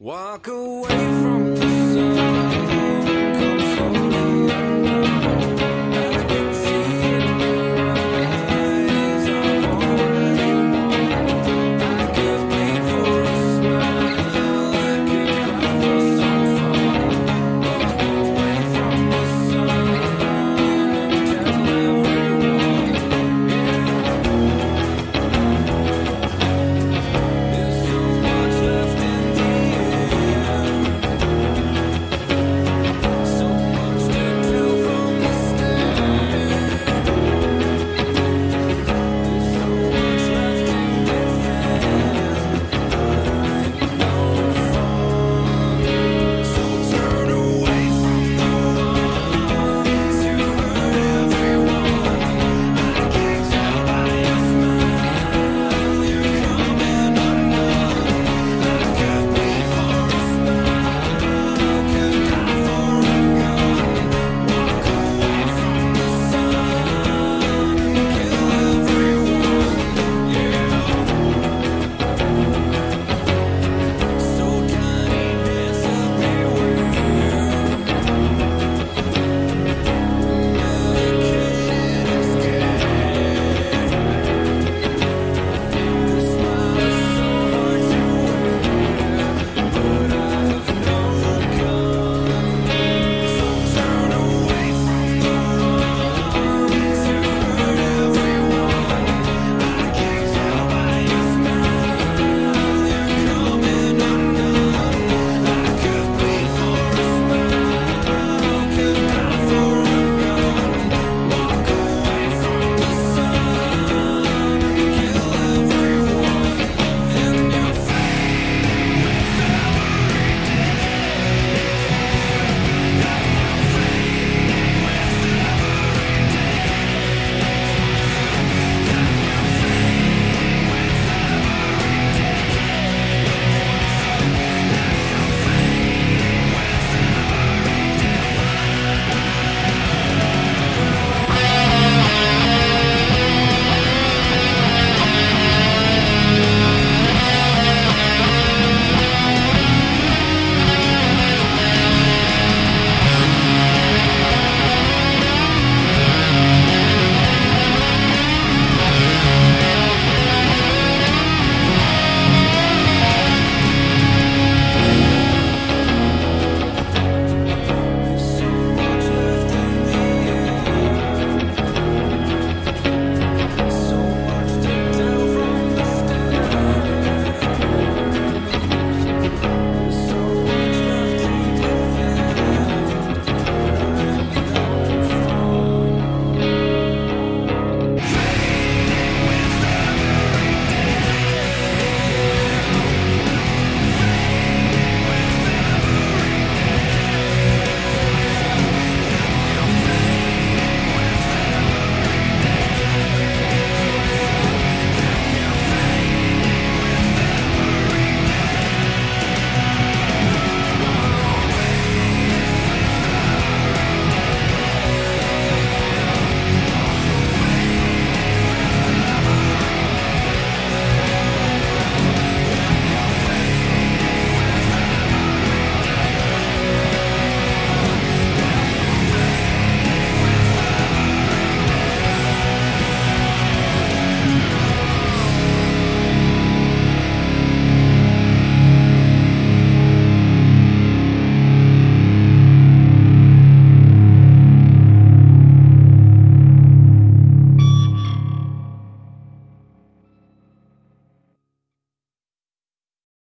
Walk away from the.